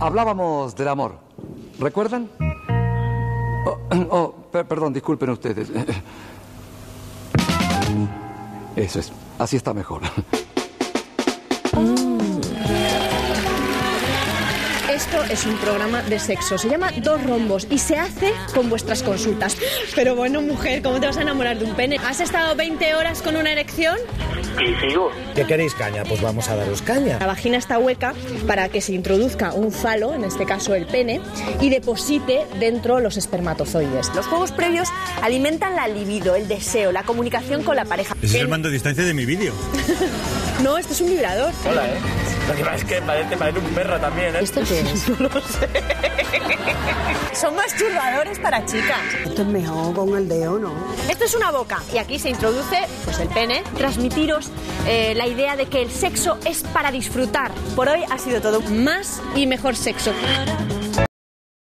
hablábamos del amor. ¿Recuerdan? Oh, oh, per- perdón, disculpen ustedes. Eso es. Así está mejor. Esto es un programa de sexo, se llama Dos Rombos y se hace con vuestras consultas. Pero bueno, mujer, ¿cómo te vas a enamorar de un pene? ¿Has estado 20 horas con una erección? ¿Qué queréis caña? Pues vamos a daros caña. La vagina está hueca para que se introduzca un falo, en este caso el pene, y deposite dentro los espermatozoides. Los juegos previos alimentan la libido, el deseo, la comunicación con la pareja. Ese es el mando de distancia de mi vídeo. No, esto es un vibrador. Hola, ¿eh? Lo que pasa es que parece, parece un perro también, ¿eh? ¿Esto qué es? No lo sé. Son masturbadores para chicas. Esto es mejor con el dedo, ¿no? Esto es una boca y aquí se introduce pues el pene. Transmitiros eh, la idea de que el sexo es para disfrutar. Por hoy ha sido todo más y mejor sexo.